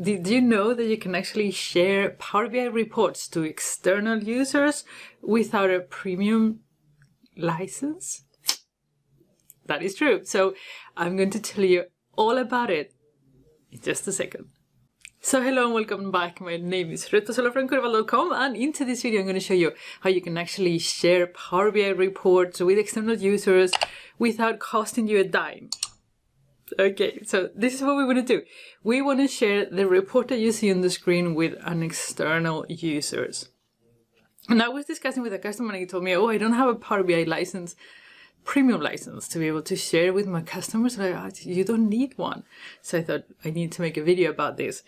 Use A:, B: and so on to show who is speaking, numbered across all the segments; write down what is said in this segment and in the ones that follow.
A: did you know that you can actually share Power BI reports to external users without a premium license? That is true. So I'm going to tell you all about it in just a second. So hello and welcome back. My name is Ruth Pozuelo from Curbal.com and into this video I'm going to show you how you can actually share Power BI reports with external users without costing you a dime. Okay, so this is what we want to do. We want to share the report that you see on the screen with an external users. And I was discussing with a customer and he told me, oh, I don't have a Power BI license, premium license to be able to share with my customers. And I, ah, you don't need one. So I thought I need to make a video about this.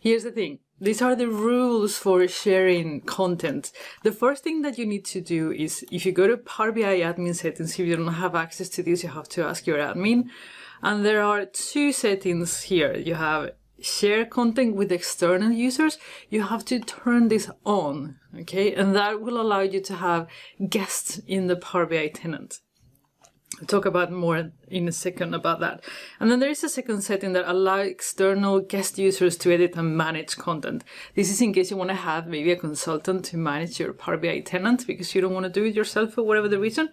A: Here's the thing. These are the rules for sharing content. The first thing that you need to do is if you go to Power BI admin settings, if you don't have access to this, you have to ask your admin. And there are two settings here. You have share content with external users. You have to turn this on, okay? And that will allow you to have guests in the Power BI tenant. I'll talk about more in a second about that. And then there is a second setting that allows external guest users to edit and manage content. This is in case you want to have maybe a consultant to manage your Power BI tenant because you don't want to do it yourself for whatever the reason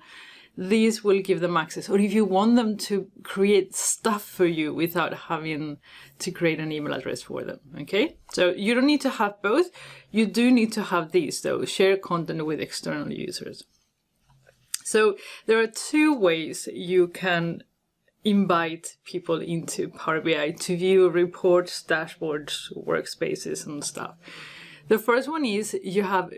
A: these will give them access. Or if you want them to create stuff for you without having to create an email address for them, okay? So you don't need to have both. You do need to have these though, share content with external users. So there are two ways you can invite people into Power BI to view reports, dashboards, workspaces and stuff. The first one is you have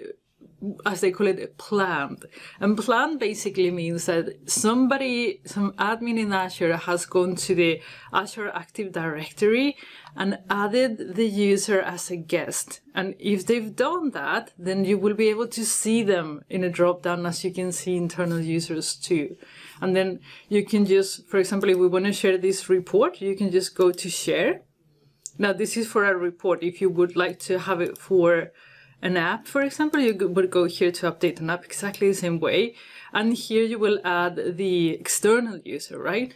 A: as they call it, planned. And planned basically means that somebody, some admin in Azure has gone to the Azure Active Directory and added the user as a guest. And if they've done that, then you will be able to see them in a drop down as you can see internal users too. And then you can just, for example, if we want to share this report, you can just go to share. Now this is for a report. If you would like to have it for an app, for example, you would go here to update an app exactly the same way. And here you will add the external user, right?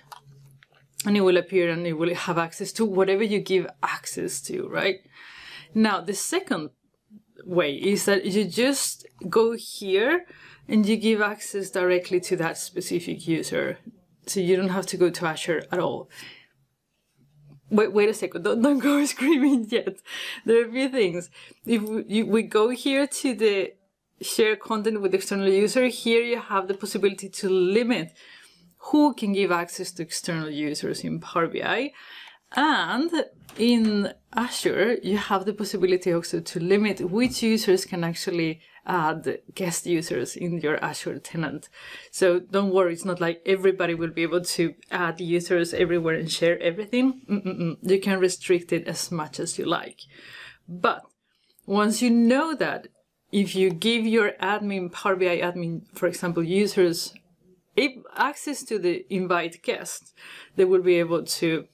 A: And it will appear and it will have access to whatever you give access to, right? Now, the second way is that you just go here and you give access directly to that specific user. So you don't have to go to Azure at all. Wait, wait a second, don't, don't go screaming yet. There are a few things. If we, we go here to the share content with external user, here you have the possibility to limit who can give access to external users in Power BI. And in Azure, you have the possibility also to limit which users can actually add guest users in your Azure tenant. So don't worry, it's not like everybody will be able to add users everywhere and share everything. Mm-mm-mm. You can restrict it as much as you like. But once you know that, if you give your admin, Power BI admin, for example, users access to the invite guest, they will be able to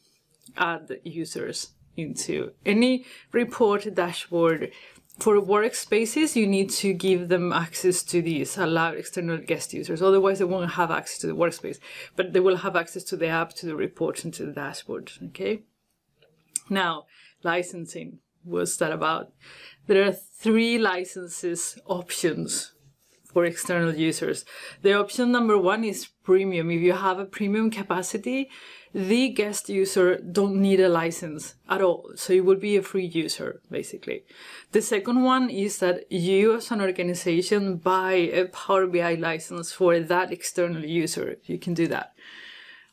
A: add users into any report dashboard for workspaces, you need to give them access to these, allow external guest users. Otherwise, they won't have access to the workspace, but they will have access to the app, to the reports, and to the dashboard. Okay. Now, licensing. What's that about? There are three licenses options for external users. The option number one is premium. If you have a premium capacity, the guest user don't need a license at all. So it will be a free user, basically. The second one is that you as an organization buy a Power BI license for that external user. You can do that.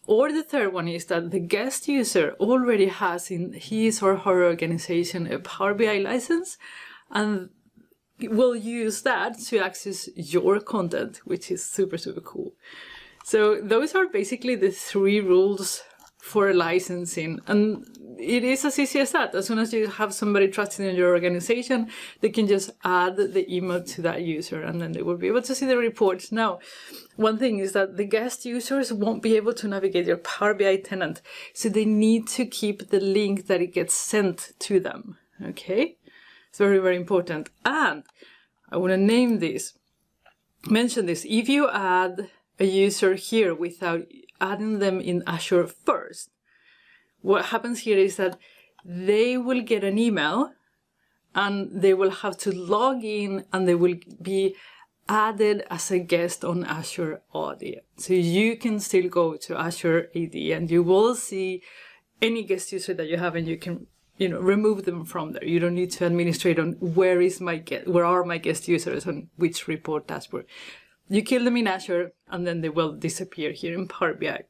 A: Or the third one is that the guest user already has in his or her organization a Power BI license and will use that to access your content, which is super, super cool. So those are basically the three rules for licensing. And it is as easy as that. As soon as you have somebody trusted in your organization, they can just add the email to that user and then they will be able to see the reports. Now, one thing is that the guest users won't be able to navigate your Power BI tenant. So they need to keep the link that it gets sent to them. Okay? It's very, very important. And I want to name this, mention this. If you add a user here without adding them in Azure first. What happens here is that they will get an email and they will have to log in and they will be added as a guest on Azure AD. So you can still go to Azure AD and you will see any guest user that you have and you can you know remove them from there. You don't need to administrate on where is my get where are my guest users on which report dashboard. You kill them in azure and then they will disappear here in power bi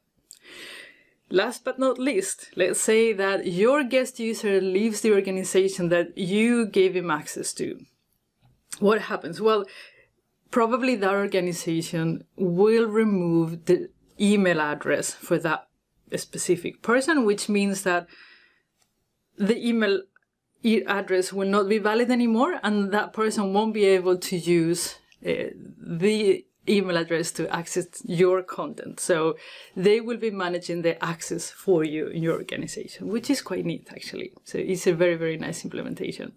A: last but not least let's say that your guest user leaves the organization that you gave him access to. What happens? Well probably that organization will remove the email address for that specific person which means that the email address will not be valid anymore and that person won't be able to use uh, the email address to access your content. So they will be managing the access for you in your organization, which is quite neat actually. So it's a very, very nice implementation.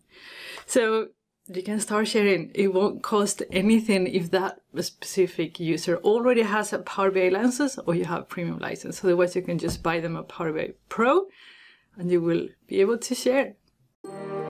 A: So you can start sharing. It won't cost anything if that specific user already has a Power BI license or you have a premium license. Otherwise you can just buy them a Power BI Pro and you will be able to share